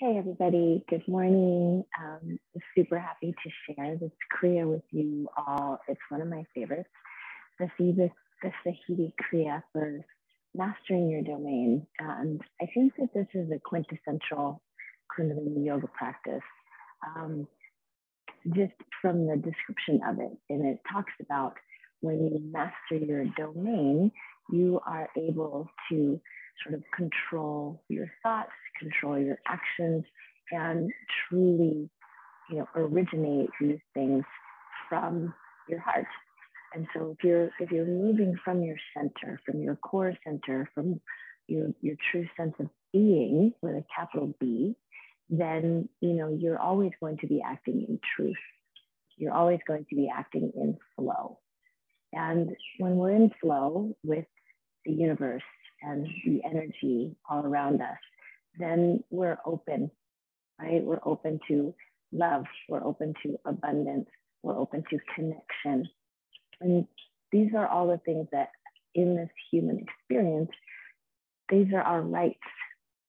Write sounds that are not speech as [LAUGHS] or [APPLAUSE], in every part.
Hey, everybody. Good morning. Um, super happy to share this Kriya with you all. It's one of my favorites. The Siva, the Sahibee Kriya for mastering your domain. And I think that this is a quintessential Kundalini yoga practice. Um, just from the description of it, and it talks about when you master your domain, you are able to sort of control your thoughts, control your actions, and truly, you know, originate these things from your heart. And so if you're if you're moving from your center, from your core center, from your your true sense of being with a capital B, then you know you're always going to be acting in truth. You're always going to be acting in flow. And when we're in flow with the universe and the energy all around us, then we're open, right? We're open to love, we're open to abundance, we're open to connection. And these are all the things that in this human experience, these are our rights,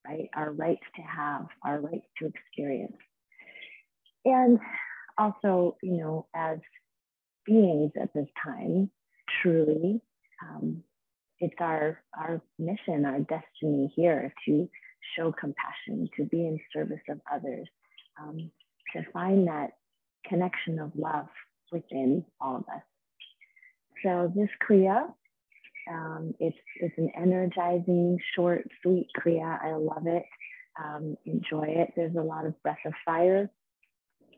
right? Our rights to have, our rights to experience. And also, you know, as beings at this time, truly, um, it's our our mission, our destiny here to show compassion, to be in service of others, um, to find that connection of love within all of us. So this kriya, um, it's it's an energizing, short, sweet kriya. I love it. Um, enjoy it. There's a lot of breath of fire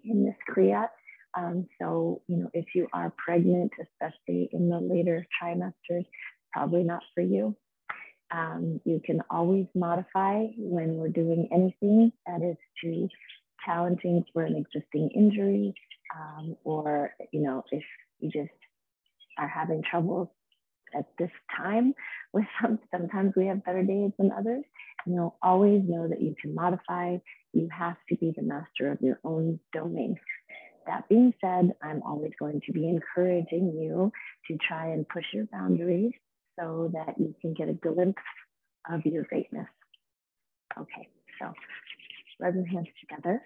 in this kriya. Um, so, you know, if you are pregnant, especially in the later trimesters, probably not for you. Um, you can always modify when we're doing anything that is too challenging for an existing injury, um, or you know, if you just are having trouble at this time [LAUGHS] with some, sometimes we have better days than others. You know, always know that you can modify. You have to be the master of your own domain. That being said, I'm always going to be encouraging you to try and push your boundaries so that you can get a glimpse of your greatness. Okay, so rub your hands together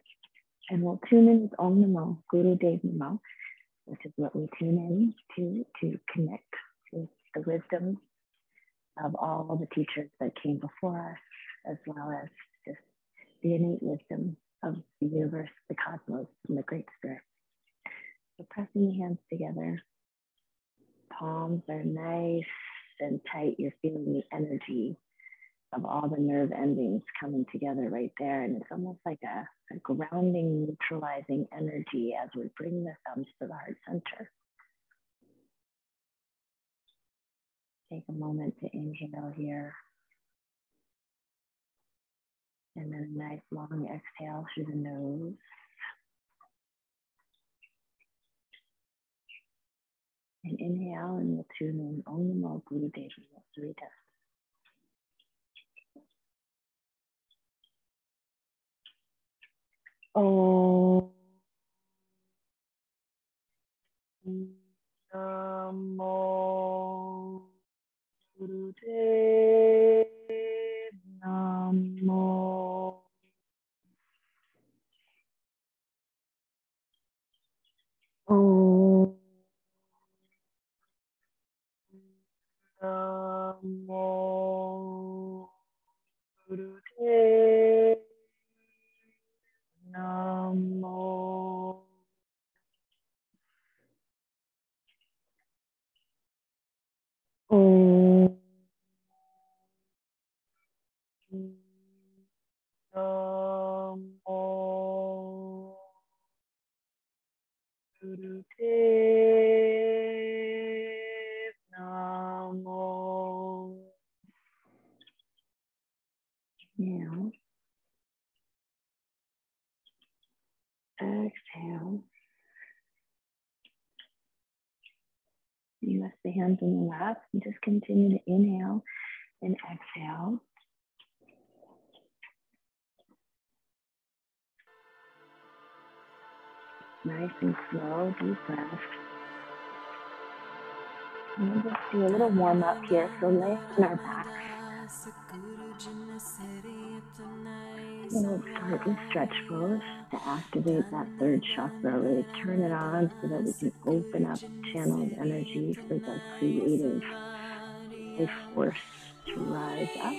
and we'll tune in with Om Namo, Guru Dev Namo, which is what we tune in to to connect with the wisdom of all the teachers that came before us, as well as just the innate wisdom of the universe, the cosmos, and the Great Spirit. So pressing your hands together, palms are nice and tight, you're feeling the energy of all the nerve endings coming together right there. And it's almost like a, a grounding, neutralizing energy as we bring the thumbs to the heart center. Take a moment to inhale here. And then a nice long exhale through the nose. And inhale, and we'll tune in Om Namo Guru Dev three times. Om Namo Guru Dev Namo Om Namo Gurudev hands in the lap and just continue to inhale and exhale. Nice and slow, deep breath. And we'll just do a little warm up here. So lay on our backs. We'll start with stretch pose to activate that third chakra, really turn it on so that we can open up channeled energy for the creative force to rise up.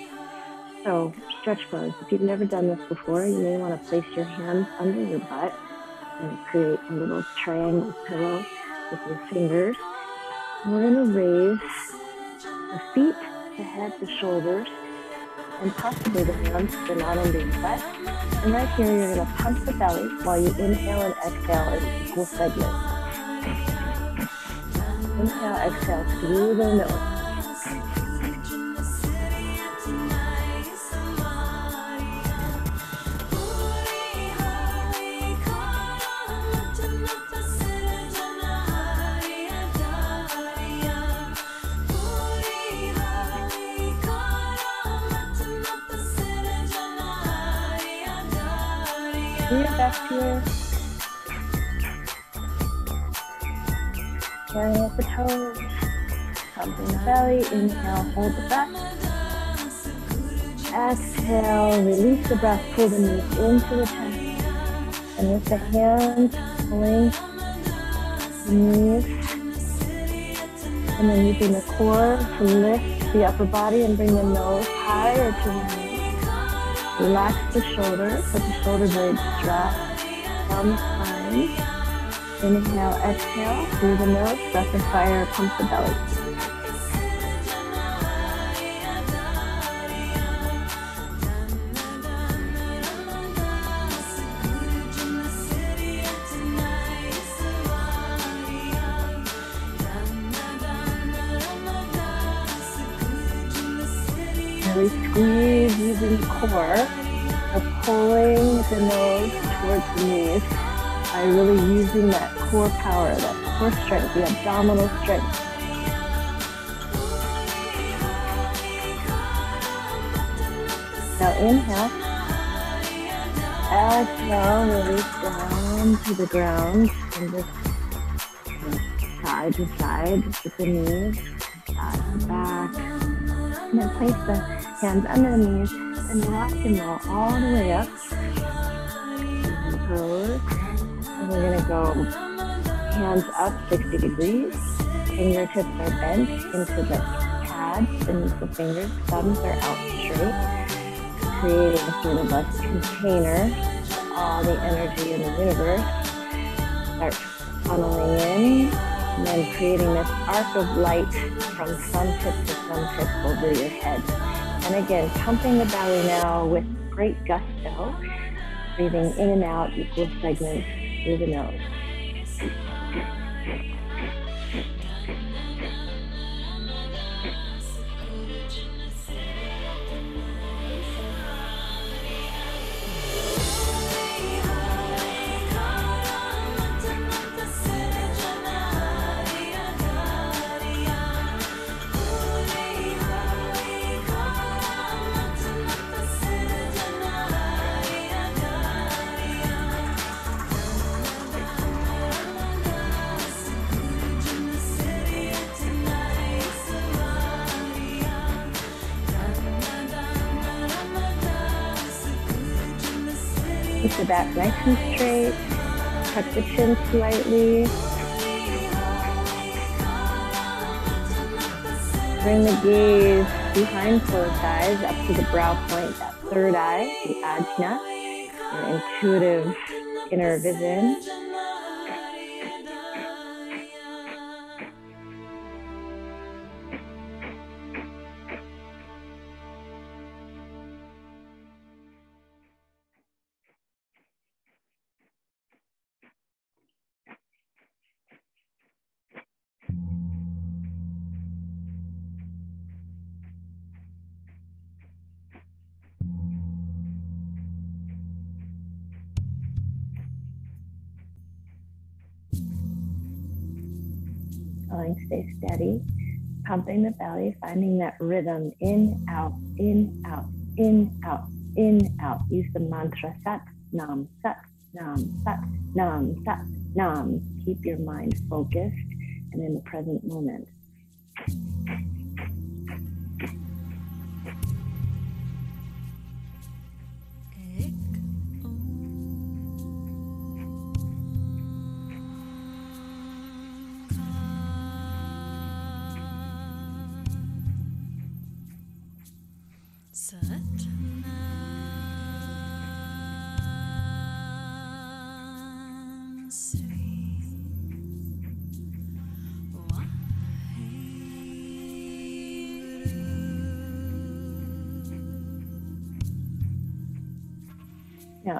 So, stretch pose. If you've never done this before, you may want to place your hands under your butt and create a little triangle pillow with your fingers. we're going to raise the feet, the head, the shoulders, and possibly the hands to not under the butt. And right here, you're going to pump the belly while you inhale and exhale in equal segments. Inhale, exhale through the nose. Here. Carrying up the toes, pumping the belly. Inhale, hold the breath. Exhale, release the breath, pull the knees into the chest. And with the hands pulling knees. And then using the core to lift the upper body and bring the nose higher to the knees. Relax the shoulders, let the shoulder blades drop down the spine. Inhale, exhale through the nose, breath of fire, pump the belly. Core of pulling the nose towards the knees by really using that core power, that core strength, the abdominal strength. Now inhale. Exhale, release down to the ground and just side to side with the knees, side to back. And then place the hands under the knees and rock and roll all the way up. Pose. And we're gonna go hands up 60 degrees. Fingertips are bent into the pads beneath the fingers. Thumbs are out straight. Creating sort of a container for all the energy in the universe. Start funneling in and then creating this arc of light from sun tip to sun tip over your head. And again, pumping the belly now with great gusto, breathing in and out equal segments through the nose. Chin slightly. Bring the gaze behind closed eyes up to the brow point, that third eye, the ajna, your intuitive inner vision. Steady. Pumping the belly, finding that rhythm in, out, in, out, in, out, in, out. Use the mantra Sat Nam, Sat Nam, Sat Nam, Sat Nam. Keep your mind focused and in the present moment.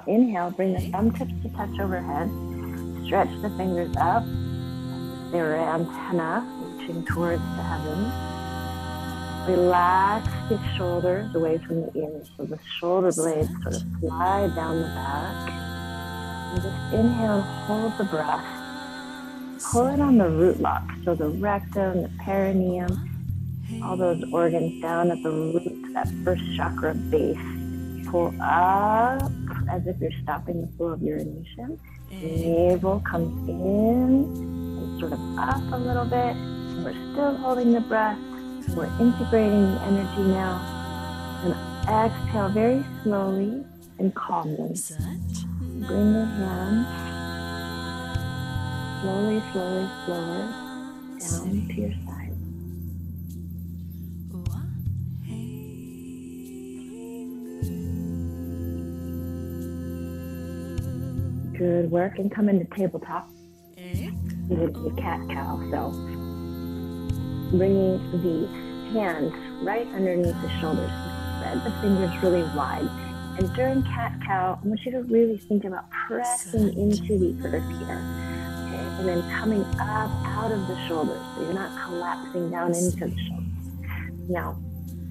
Inhale, bring the thumb tips to touch overhead. Stretch the fingers up. They're antenna reaching towards the heavens. Relax the shoulders away from the ears. So the shoulder blades sort of slide down the back. And just inhale hold the breath. Pull it on the root lock. So the rectum, the perineum, all those organs down at the root, that first chakra base. Pull up as if you're stopping the flow of urination. Navel comes in and sort of up a little bit. We're still holding the breath. We're integrating the energy now. And exhale very slowly and calmly. Bring the hands slowly, slowly, slower down to your Good work and come into tabletop. Eh? Into the cat cow. So bringing the hands right underneath the shoulders. Spread the fingers really wide. And during cat cow, I want you to really think about pressing into the earth here. Okay? And then coming up out of the shoulders. So you're not collapsing down into the shoulders. Now,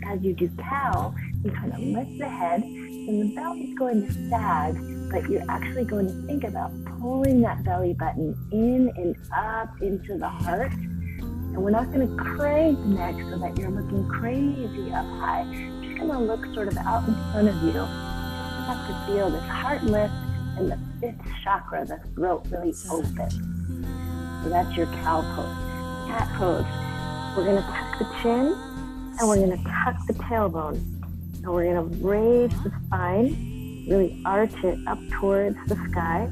as you do cow, you kind of lift the head and the belly is going to sag but you're actually going to think about pulling that belly button in and up into the heart. And we're not going to crank the neck so that you're looking crazy up high. Just going to look sort of out in front of you. Just have to feel this heart lift and the fifth chakra, the throat really open. So that's your cow pose. Cat pose. We're going to tuck the chin and we're going to tuck the tailbone. And we're going to raise the spine really arch it up towards the sky,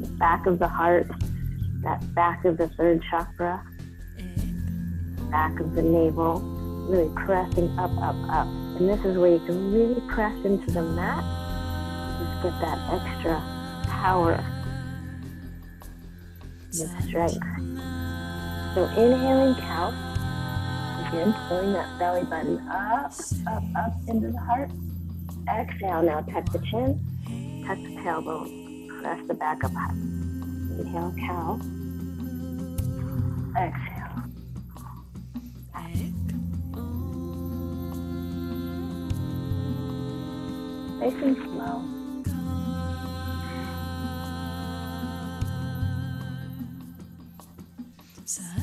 the back of the heart, that back of the third chakra, back of the navel, really pressing up, up, up. And this is where you can really press into the mat, just get that extra power and strength. So inhaling cow, again, pulling that belly button up, up, up into the heart. Exhale now, tuck the chin, tuck the tailbone, press the back up high. Inhale, cow. Exhale. Nice and slow.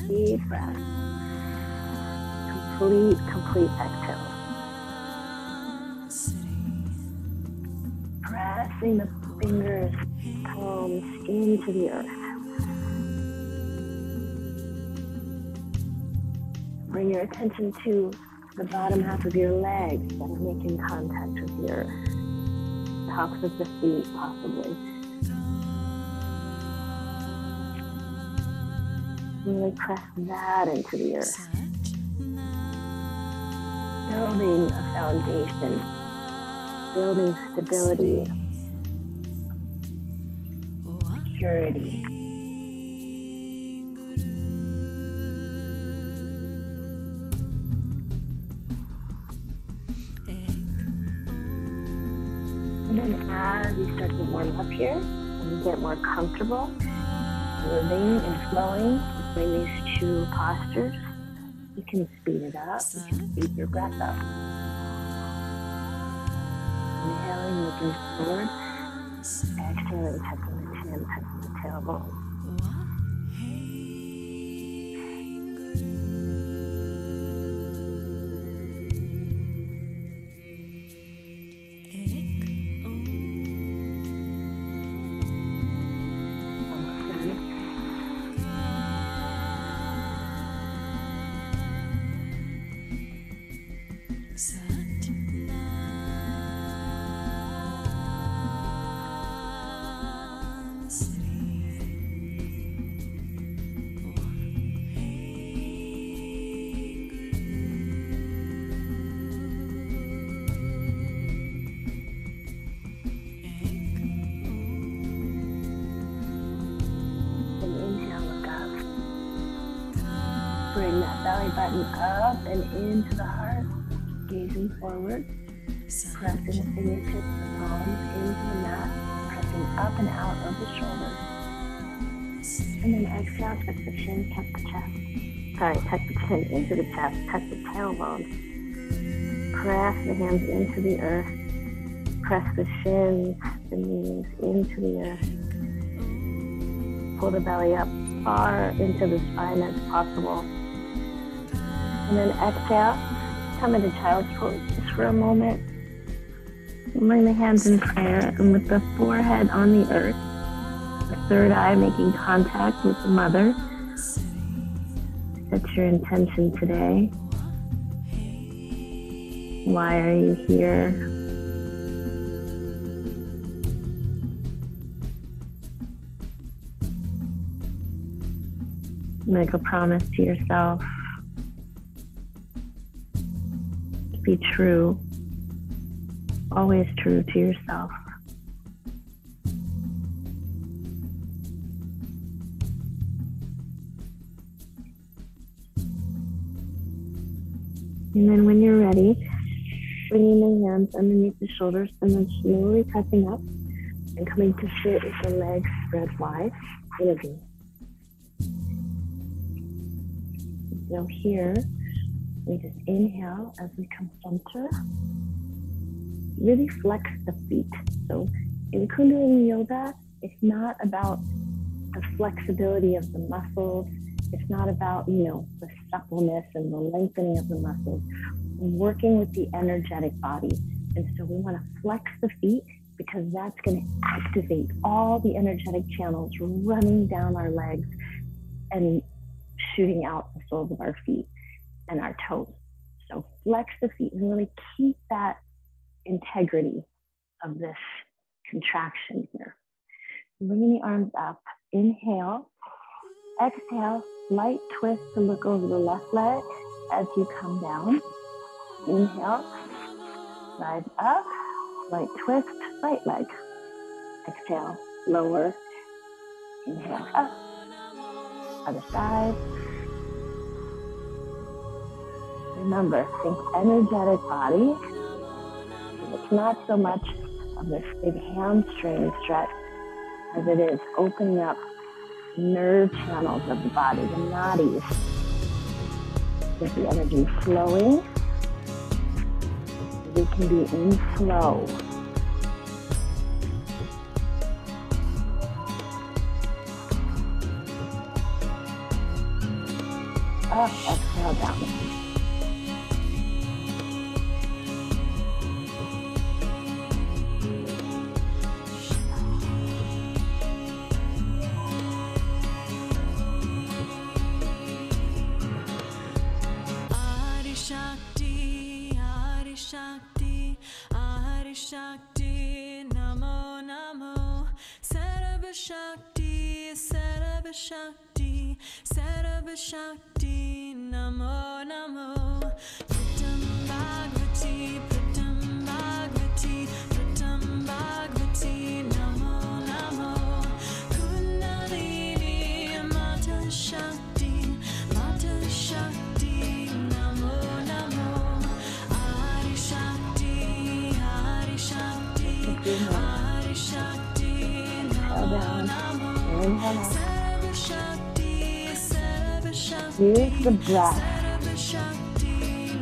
Deep breath. Complete, complete exhale. Pressing the fingers, palms into the earth. Bring your attention to the bottom half of your legs that are making contact with earth. Tops of the feet, possibly. Really press that into the earth. Building a foundation, building stability, security. And then as you start to warm up here and get more comfortable, moving and flowing between these two postures, you can speed it up, you can speed your breath up. Inhaling, looking forward. Exhaling, tucking the chin, tucking forward. Pressing the fingertips, the palms into the mat, pressing up and out of the shoulders. And then exhale, tuck the chin, tuck the chest. Sorry, tuck the chin into the chest, tuck the tailbone. Press the hands into the earth. Press the shins, the knees into the earth. Pull the belly up far into the spine as possible. And then exhale, come into child's pose for a moment. Bring the hands in prayer and with the forehead on the earth, the third eye making contact with the mother. Set your intention today. Why are you here? Make a promise to yourself. Be true, always true to yourself. And then when you're ready, bringing the hands underneath the shoulders and then slowly pressing up and coming to sit with the legs spread wide in a V. Here, we just inhale as we come center. Really flex the feet. So in Kundalini Yoga, it's not about the flexibility of the muscles. It's not about, you know, the suppleness and the lengthening of the muscles. We're working with the energetic body. And so we want to flex the feet because that's going to activate all the energetic channels running down our legs and shooting out the soles of our feet and our toes. So flex the feet and really keep that integrity of this contraction here. Bringing the arms up, inhale, exhale, light twist to look over the left leg as you come down. Inhale, rise up, light twist, right leg. Exhale, lower, inhale up, other side. Remember, think energetic body. It's not so much of this big hamstring stretch as it is opening up nerve channels of the body, the nadis. Get the energy flowing. We can be in flow. Breath.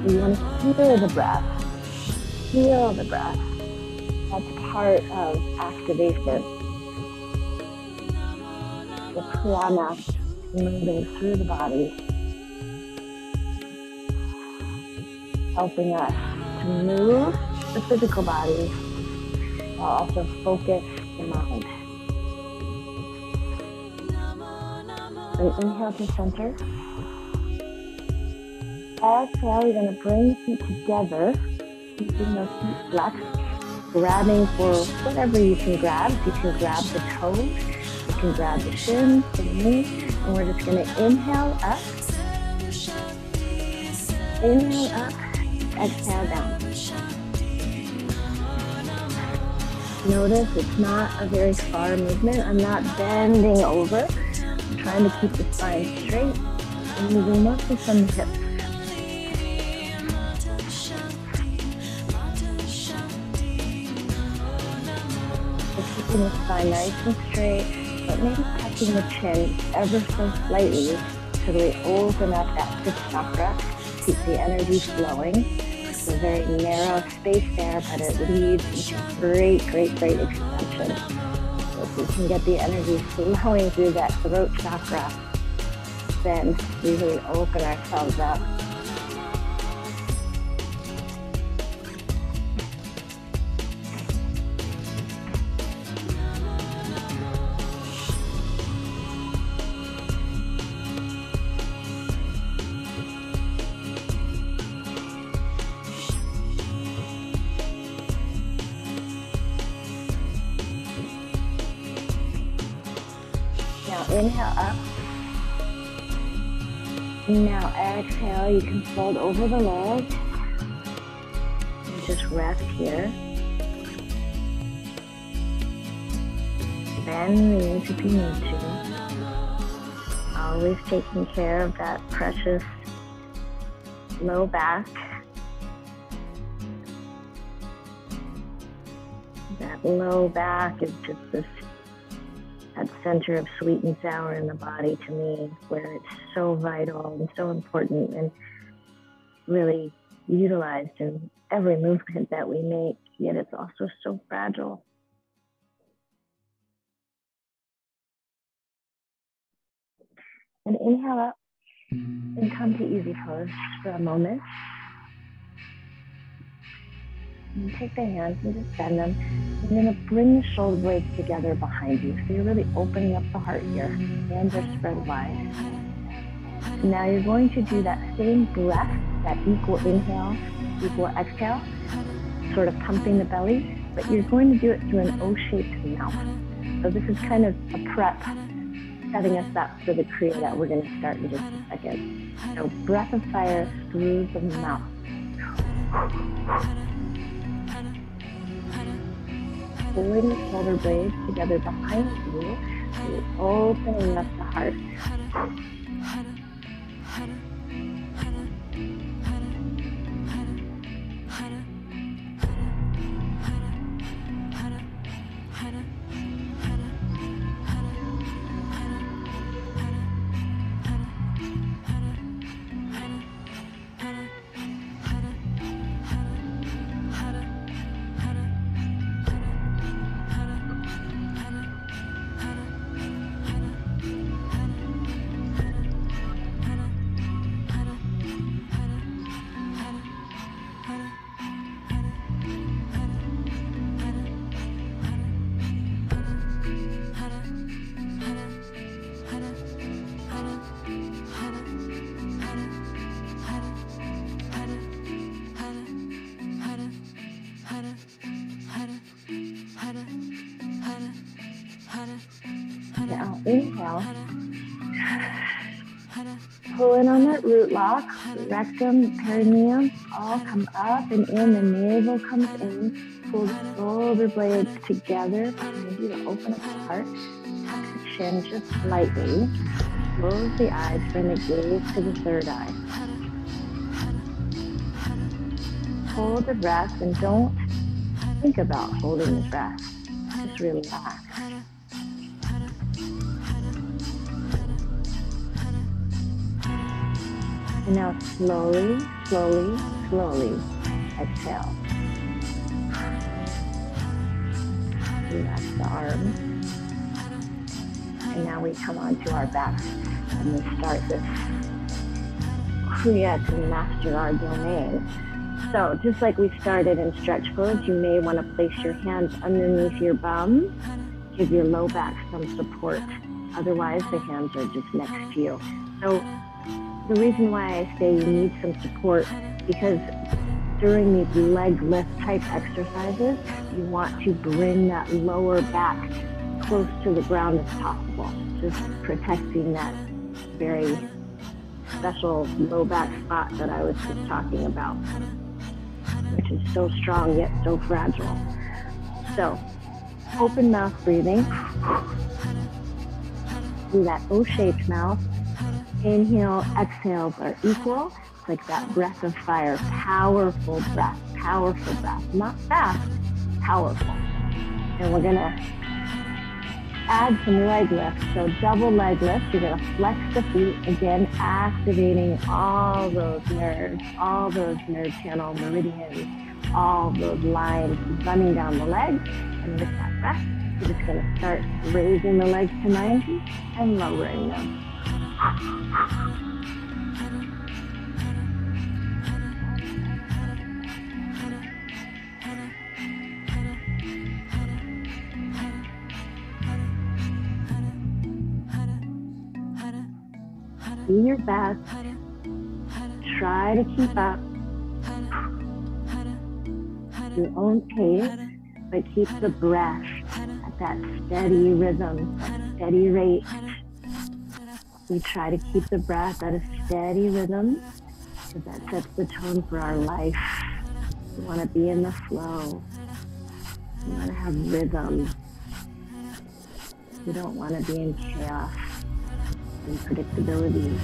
You want to feel the breath. Feel the breath. That's part of activation. The prana moving through the body, helping us to move the physical body while also focus the mind. And inhale to center. Exhale, you're going to bring feet together, keeping those feet flexed, grabbing for whatever you can grab. You can grab the toes, you can grab the shins, the knee, and we're just going to inhale up, inhale up, exhale down. Notice it's not a very far movement. I'm not bending over. I'm trying to keep the spine straight. And moving mostly from the hips. The spine nice and straight, but maybe touching the chin ever so slightly to really open up that fifth chakra, keep the energy flowing. It's a very narrow space there, but it leads to great, great, great expansion. So if we can get the energy flowing through that throat chakra, then we really open ourselves up. Fold over the leg. And just rest here. Bend the knees if you need to. Always taking care of that precious low back. That low back is just this that center of sweet and sour in the body to me, where it's so vital and so important and really utilized in every movement that we make, yet it's also so fragile. And inhale up and come to easy pose for a moment. And take the hands and just bend them. Going to bring the shoulder blades together behind you. So you're really opening up the heart here. Hands are spread wide. Now you're going to do that same breath, that equal inhale, equal exhale, sort of pumping the belly, but you're going to do it through an O-shaped mouth. So this is kind of a prep, setting us up for the Kriya that we're going to start in just a second. So breath of fire through the mouth. pulling the shoulder blades together behind you, opening up the heart. Lock, rectum, perineum, all come up and in. The navel comes in. Pull the shoulder blades together. you to open up the heart. Tuck chin just slightly. Close the eyes. Bring the gaze to the third eye. Hold the breath and don't think about holding the breath. Just relax. Now slowly, slowly, slowly exhale. Relax the arms. And now we come onto our backs and we start this Kriya to master our domain. So just like we started in stretch pose, you may want to place your hands underneath your bum, give your low back some support. Otherwise, the hands are just next to you. So the reason why I say you need some support because during these leg lift type exercises, you want to bring that lower back close to the ground as possible, just protecting that very special low back spot that I was just talking about, which is so strong yet so fragile. So, open mouth breathing. Do that O-shaped mouth Inhale, exhales are equal. It's like that breath of fire, powerful breath, powerful breath, not fast, powerful. And we're gonna add some leg lift. So double leg lift, you're gonna flex the feet, again, activating all those nerves, all those nerve channel meridians, all those lines running down the legs. And with that breath, you're just gonna start raising the legs to 90 and lowering them. Do your best. Try to keep up your own pace, but keep the breath at that steady rhythm, steady rate. We try to keep the breath at a steady rhythm because that sets the tone for our life. We want to be in the flow. We want to have rhythm. We don't want to be in chaos and predictability.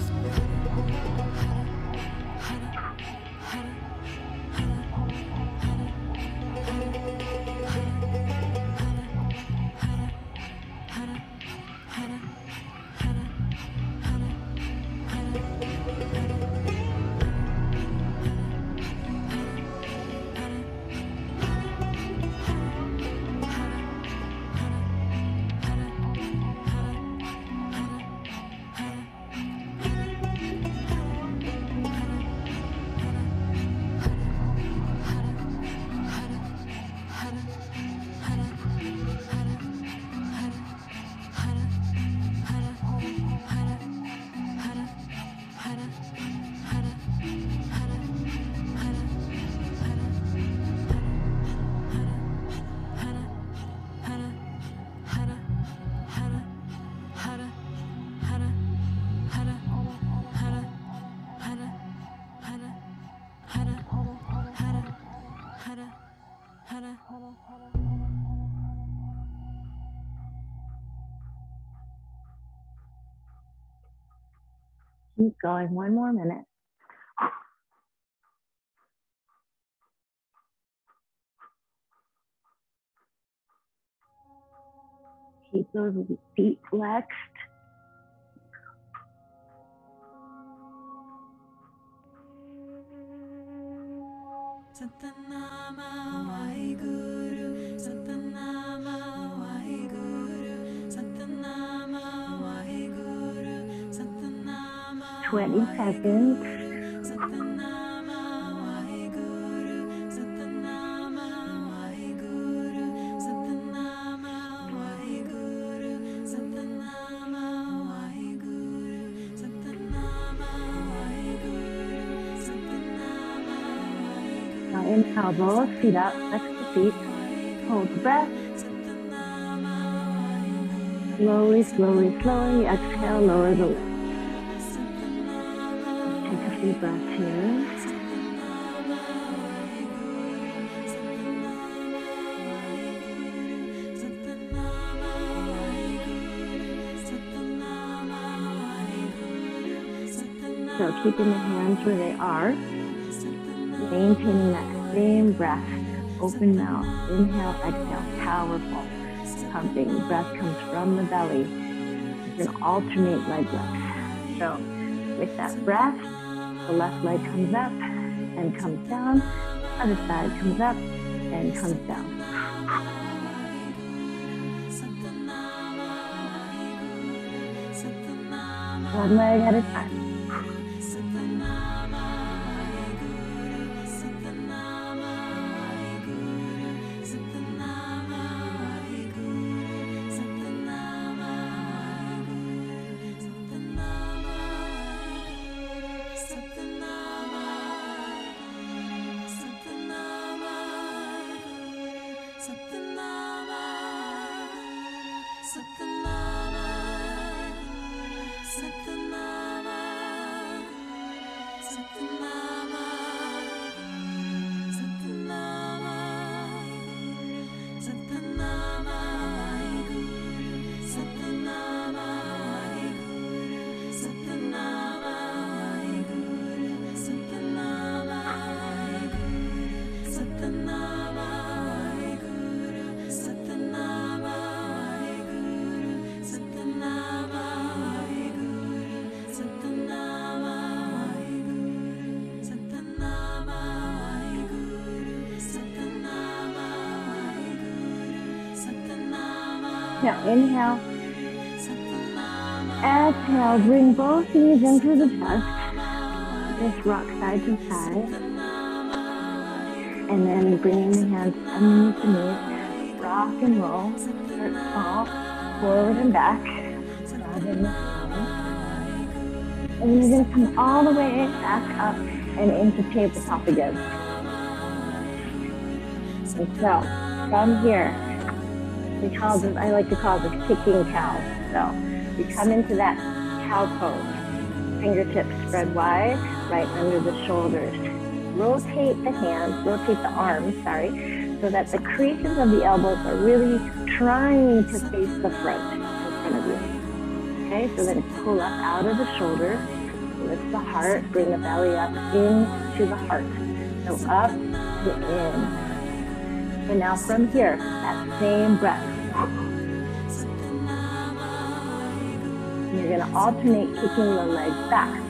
Going. One more minute. Keep those feet flexed. 27th elbows, feet up, flex the feet, hold the breath. Slowly, slowly, slowly exhale, lower the. Take a few breaths here. So keeping the hands where they are, maintaining that same breath, open mouth, inhale, exhale, powerful, pumping. Breath comes from the belly. You can alternate leg lifts. So with that breath, the left leg comes up and comes down, other side comes up and comes down. One leg at a time. Now inhale. Exhale, bring both knees into the chest. Just rock side to side. And then bringing the hands underneath the knees. Rock and roll. Start small. Forward and back. And you're going to come all the way back up and into tabletop again. And so from here, we call this, I like to call this kicking cow. So we come into that cow pose. Fingertips spread wide, right under the shoulders. Rotate the hands, rotate the arms, sorry, so that the creases of the elbows are really trying to face the front in front of you. Okay, so then pull up out of the shoulders, lift the heart, bring the belly up into the heart. So up to in. And now from here, that same breath. You're going to alternate kicking the legs back.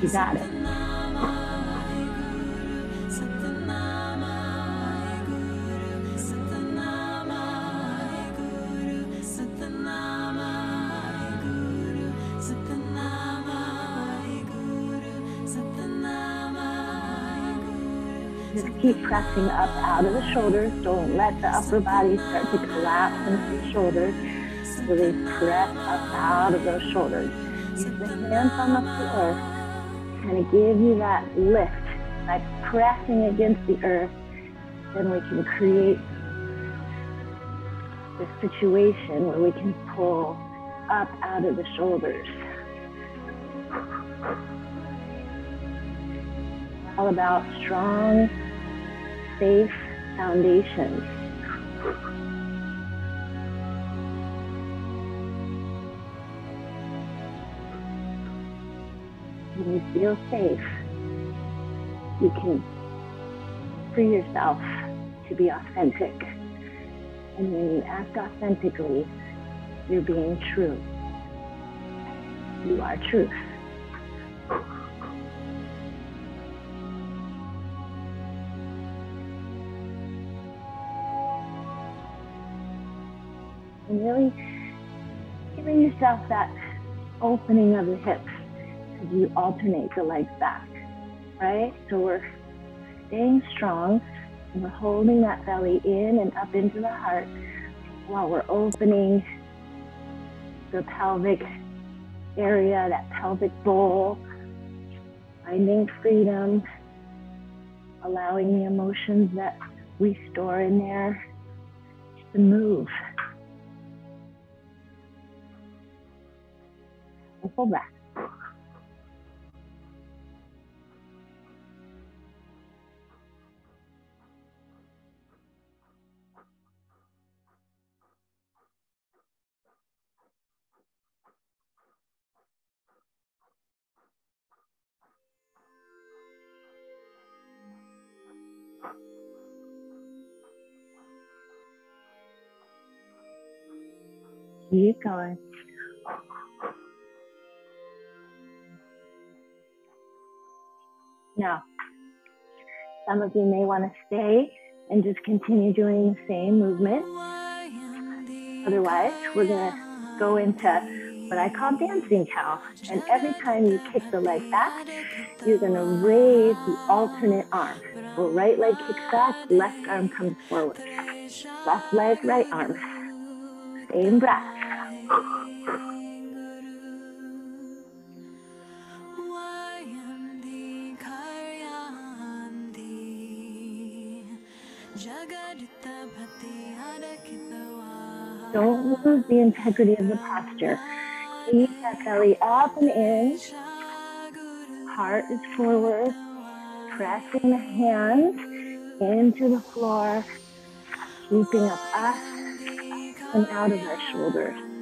You got it. Pressing up out of the shoulders. Don't let the upper body start to collapse into the shoulders. Really press up out of those shoulders. Use the hands on the floor. Kind of give you that lift by pressing against the earth. Then we can create this situation where we can pull up out of the shoulders. All about strong, safe foundations. When you feel safe, you can free yourself to be authentic. And when you act authentically, you're being true. You are truth. And really giving yourself that opening of the hips as you alternate the legs back, right? So we're staying strong and we're holding that belly in and up into the heart while we're opening the pelvic area, that pelvic bowl, finding freedom, allowing the emotions that we store in there to move. And pull back. Keep Now, some of you may want to stay and just continue doing the same movement. Otherwise, we're going to go into what I call dancing cow. And every time you kick the leg back, you're going to raise the alternate arm. So right leg kicks back, left arm comes forward. Left leg, right arm. Same breath. The integrity of the posture. That belly up and in. Heart is forward. Pressing the hands into the floor. Keeping up us and out of our shoulders.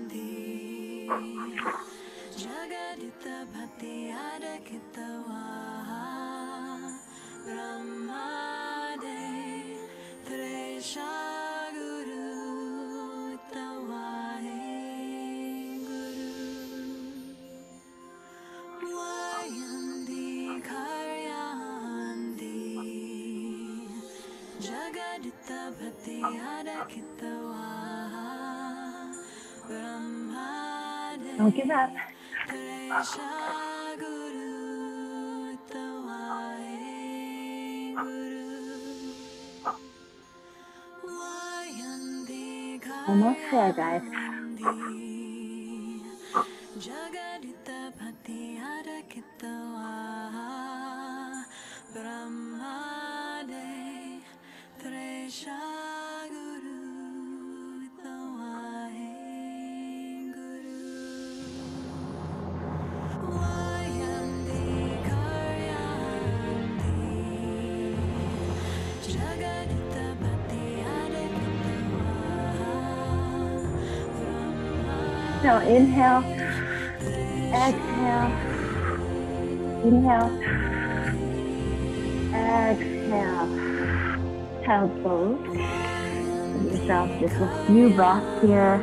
Don't give up. Almost there, guys. So inhale, exhale, inhale, exhale. Child pose. Give yourself just a few breaths here.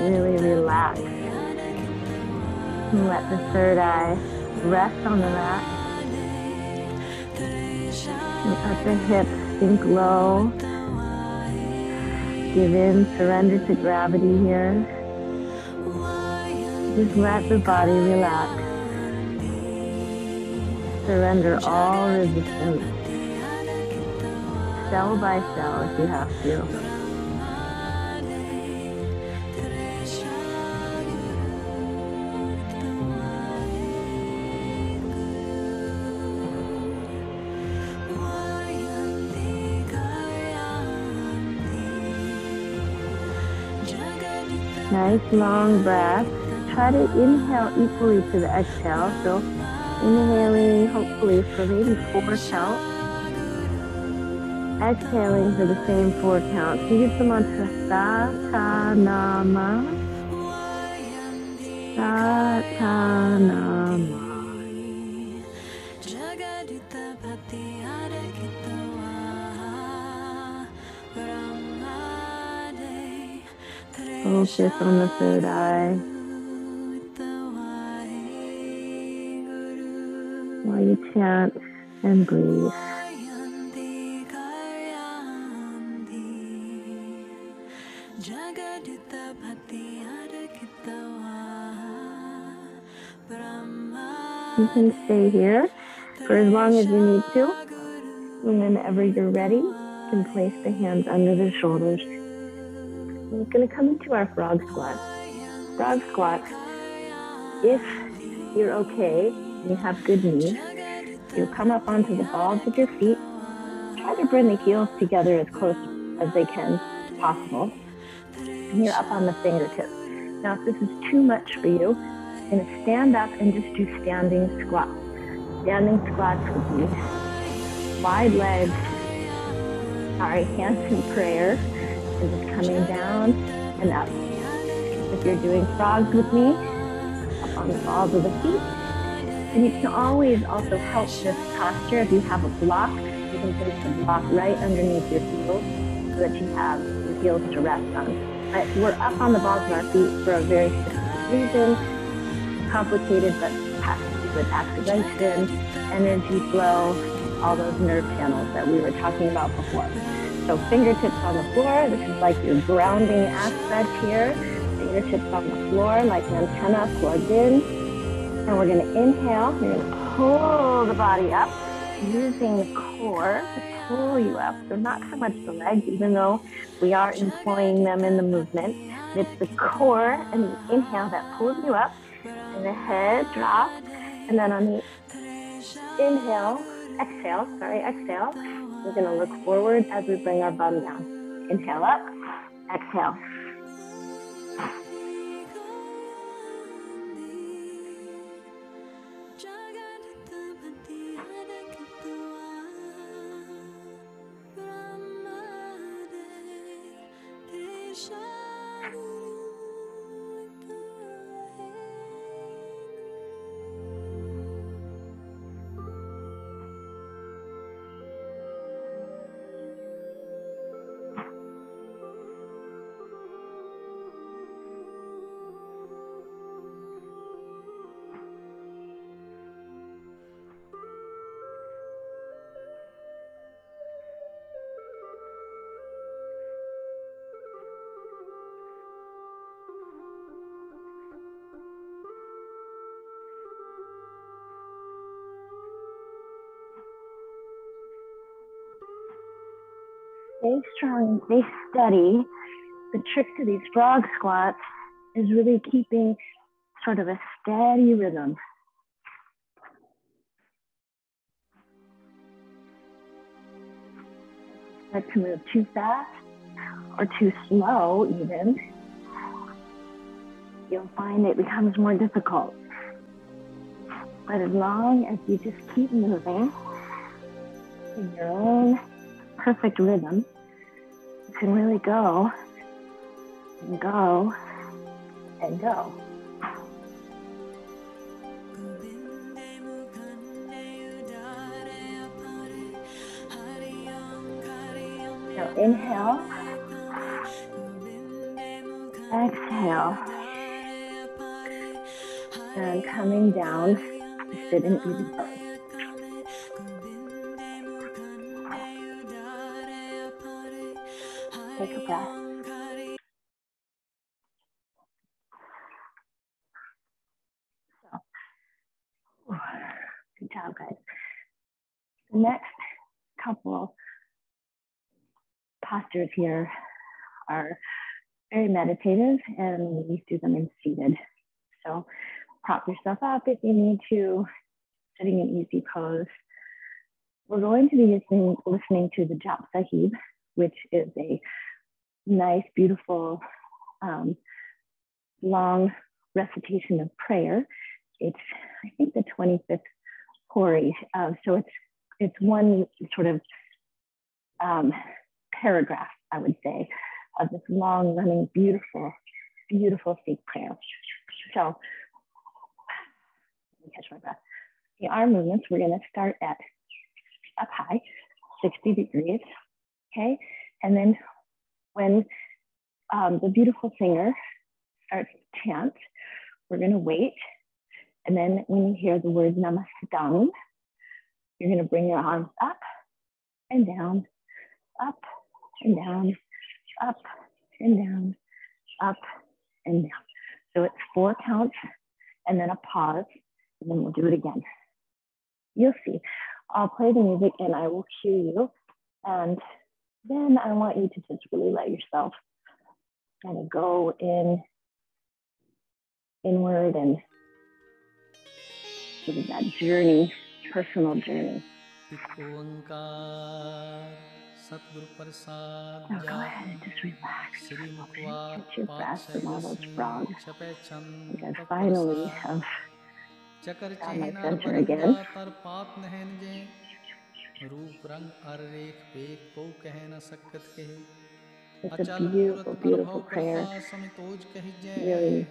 Really relax. And let the third eye rest on the mat. And upper hips sink low. Give in, surrender to gravity here. Just let the body relax. Surrender all resistance. Cell by cell if you have to. Nice long breath. Try to inhale equally to the exhale. So inhaling hopefully for maybe four counts. Exhaling for the same four counts. You get them onto Satanama. Satanama. Focus on the third eye while you chant and breathe. You can stay here for as long as you need to. And whenever you're ready, you can place the hands under the shoulders. We're going to come into our frog squat. Frog squat, if you're okay, and you have good knees, you come up onto the balls of your feet. Try to bring the heels together as close as they can possible. And you're up on the fingertips. Now, if this is too much for you, you're going to stand up and just do standing squats. Standing squats with me. Wide legs. Sorry, hands in prayer. And just coming down and up. If you're doing frogs with me, up on the balls of the feet. And you can always also help this posture if you have a block. You can place the block right underneath your heels so that you have your heels to rest on. But we're up on the balls of our feet for a very specific reason. Complicated, but has to do with activation, energy flow, all those nerve channels that we were talking about before. So fingertips on the floor. This is like your grounding aspect here. Fingertips on the floor like an antenna plugged in. And we're going to inhale. You're to pull the body up using the core to pull you up. So not so much the legs, even though we are employing them in the movement. It's the core and the inhale that pulls you up. And the head drops. And then on the inhale, exhale, sorry, exhale, we're going to look forward as we bring our bum down. Inhale up, exhale. Strong stay steady. The trick to these frog squats is really keeping sort of a steady rhythm. Start to move too fast or too slow, even, you'll find it becomes more difficult. But as long as you just keep moving in your own perfect rhythm, can really go and go and go. Now inhale, exhale, and coming down sit in pose. Postures here are very meditative and we do them in seated. So prop yourself up if you need to, sitting in easy pose. We're going to be listening, listening to the Jap Sahib, which is a nice, beautiful, um, long recitation of prayer. It's, I think, the 25th Pauri. Uh, so it's, it's one sort of um, paragraph, I would say, of this long running, beautiful, beautiful Sikh prayer. So, let me catch my breath. The arm movements, we're going to start at up high, 60 degrees. Okay. And then when um, the beautiful singer starts to chant, we're going to wait. And then when you hear the word namastam, you're going to bring your arms up and down, up and down, up and down, up and down. So it's four counts and then a pause, and then we'll do it again. You'll see. I'll play the music and I will cue you. And then I want you to just really let yourself kind of go in inward and sort of that journey, personal journey. Satguru Prasad Now go ahead and just relax for a moment. Get your breath from all those. You guys finally have found my center again. रूप रंग अर रेख पेख को कह न सकत के It's a beautiful, beautiful prayer. कहि Really,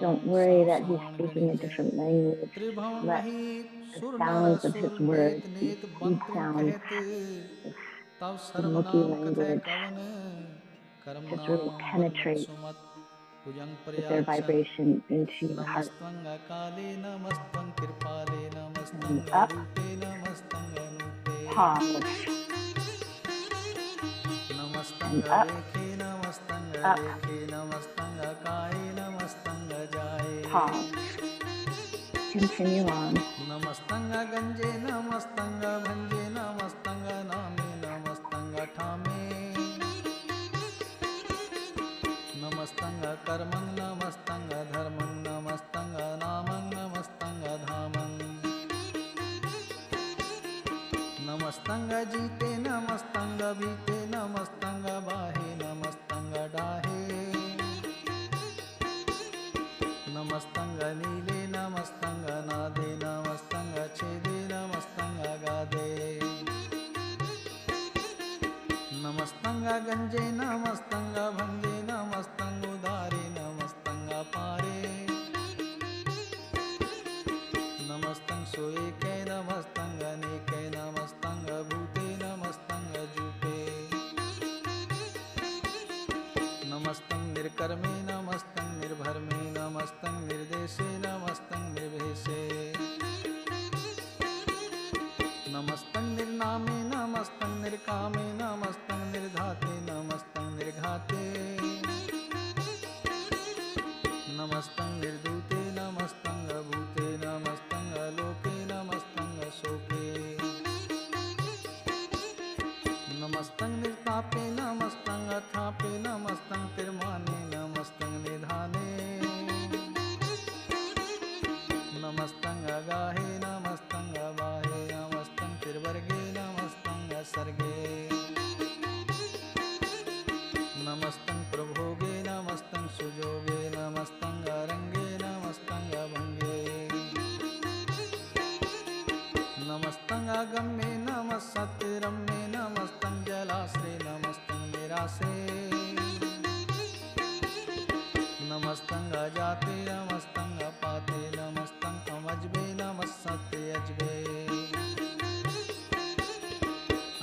Don't worry that he's speaking a different language. Let the sounds of his words be sound of Muki language. Just really penetrate with their vibration into your heart. And up, pause, and up. up. Pause. Continue on. नमस्तंग जीते नमस्तंग बीते नमस्तंग बाहे नमस्त नमस्तंग नीले नमस्तंग नादे नमस्तंग छेदे नमस्तंग गादे नमस्तंग गंजे नमस्तंग भंगे नमस्तंग उदारे नमस्तंग पारे नमस्तंग सोए के नमस्तं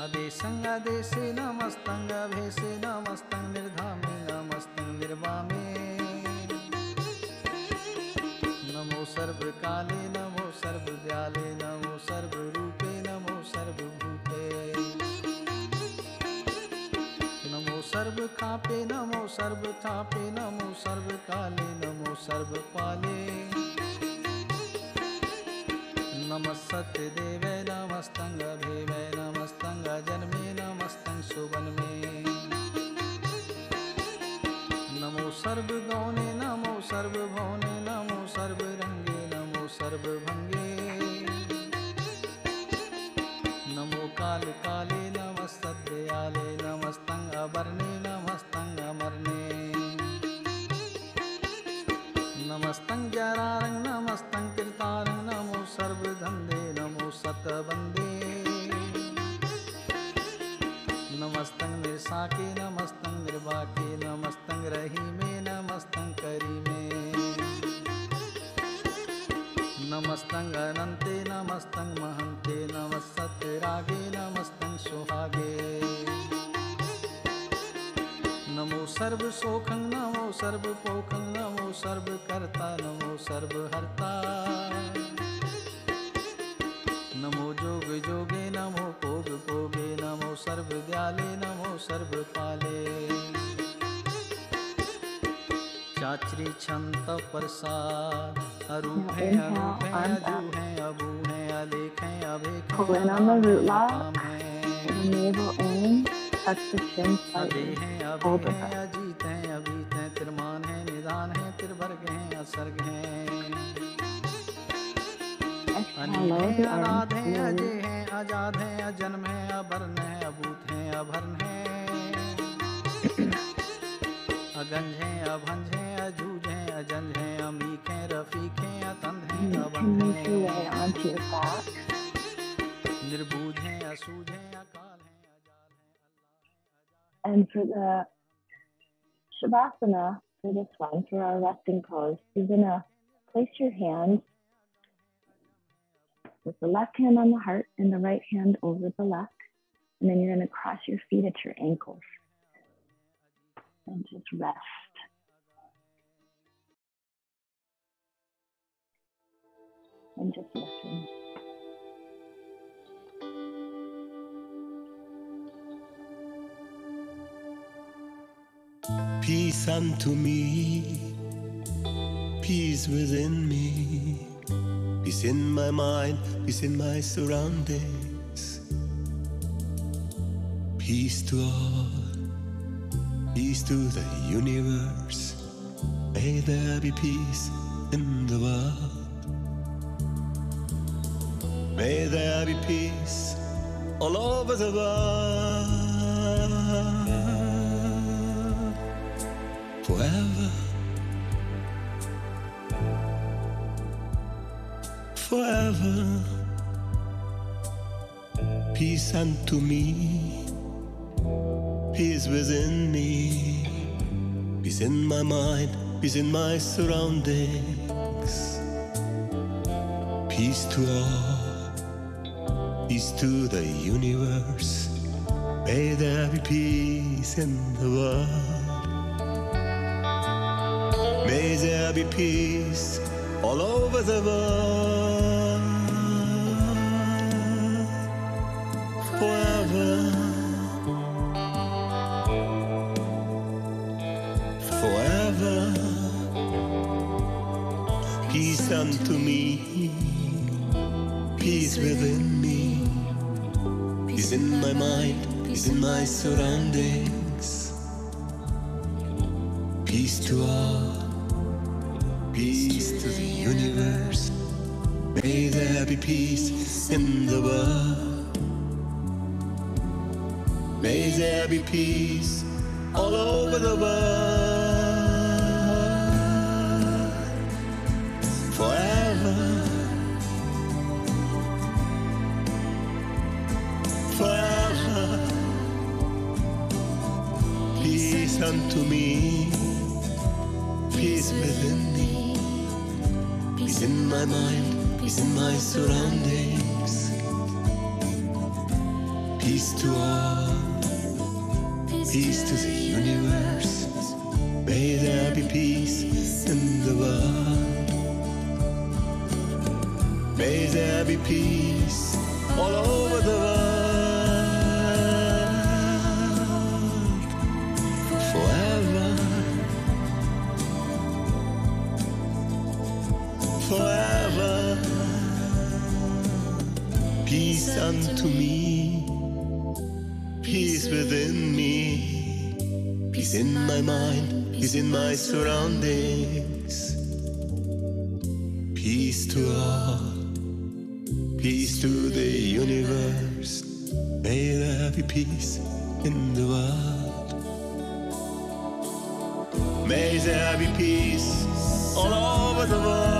अदेशं अदेशे नमस्तं अभेशे नमस्तं निर्धामे निर्वामे। नमो सर्वकाले, नमो सर्वदयाले नमो सर्वरूपे, नमो नमो नमो नमो नमो नमः अभेवे अजन्मे नमस्तं सुवन्मे नमो सर्वगौने नमो सर्वभौने नमो सर्वरङ्गे नमो सर्वभङ्गे नमो कालकाले नमः सद्दयाले नमस्तं अवर्णे नमस्तं अमर्णे। नमस्तं जरारं नमस्तं कृतारं नमो सर्वधन्दे नमो सतवन्दे नमस्तं निर्साके नमस्तं निर्वाके नमस्तं रहीमे नमस्तं करीमे नमस्तं अनन्ते नमस्तं महन्ते नमः सत्यरागे नमस्तं सुहागे। नमो सर्वशोखं नमो सर्वपोखं नमो सर्वकर्ता नमो सर्वहर्ता नमो जोग जोगे नमो भोग भोगे नमो सर्व सर्वदयाले नमो सर्व सर्वपाले। चाचरी छंत प्रसाद अरूप है अरूप है अजू है अबू है अलेख है अभेख है है अदे. हैं। अभे हैं अजीत हैं अभीत हैं तिरमान हैं निदान हैं तिरवर्ग हैं असर्ग हैं। अनिल अनाथ अजय हैं आज़ाद हैं अजन्म हैं अभर्ण हैं अभूत हैं अभर्ण हैं अगंज हैं अभंज हैं अजूज हैं अजंज हैं अमीक हैं रफीक हैं अतंध हैं अबंध हैं. निर्बूझ हैं असूझ हैं अकाल हैं And for the Shavasana, for this one, for our resting pose, you're going to place your hands with the left hand on the heart and the right hand over the left. And then you're going to cross your feet at your ankles and just rest. And just listen. Peace unto me, peace within me, peace in my mind, peace in my surroundings. Peace to all, peace to the universe. May there be peace in the world. May there be peace all over the world. Forever. Forever. Peace unto me. Peace within me. Peace in my mind. Peace in my surroundings. Peace to all. Peace to the universe. May there be peace in the world. May there be peace all over the world. Forever. Forever. Peace unto me. Peace within me. Peace in my mind. Peace in my surroundings. Peace to all. Peace in the world. May there be peace all over the world. Peace to the universe. May there be peace in the world. May there be peace all over the world. Forever. Forever. Peace unto me peace within peace in my mind, he's in my surroundings, peace to all, peace to the universe. May there be peace in the world. May there be peace all over the world.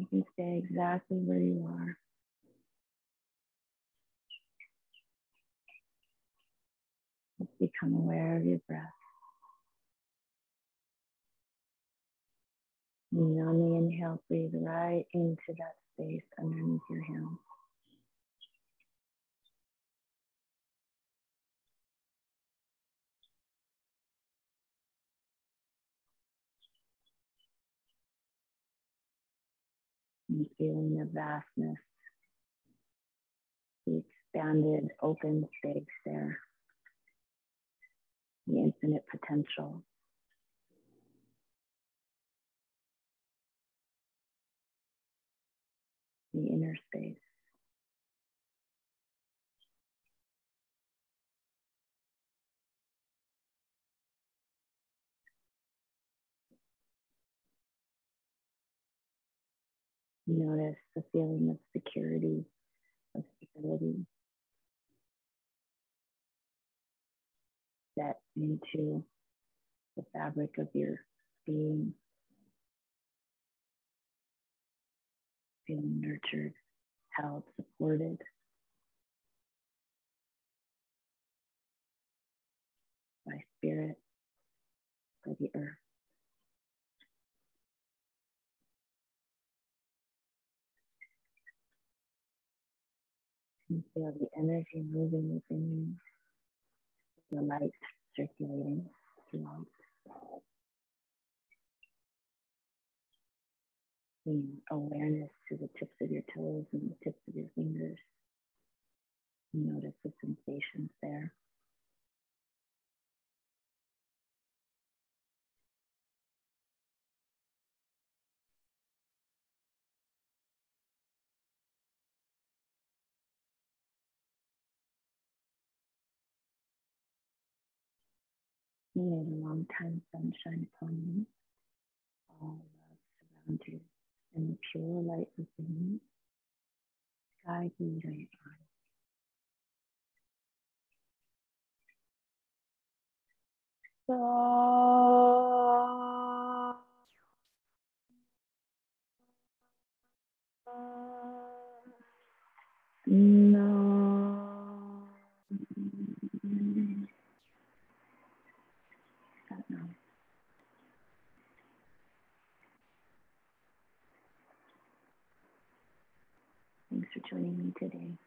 You can stay exactly where you are. Just become aware of your breath. And on the inhale, breathe right into that space underneath your hands. And feeling the vastness, the expanded open space there, the infinite potential. The inner space. Notice the feeling of security, of stability set into the fabric of your being. Feeling nurtured, held, supported. By spirit, by the earth. You feel the energy moving within you, the light circulating throughout. Bringing awareness to the tips of your toes and the tips of your fingers. You notice the sensations there. The long time sunshine upon you. All love you and the pure light within you. Guide you to your eyes. So, No. Stop now. Thanks for joining me today.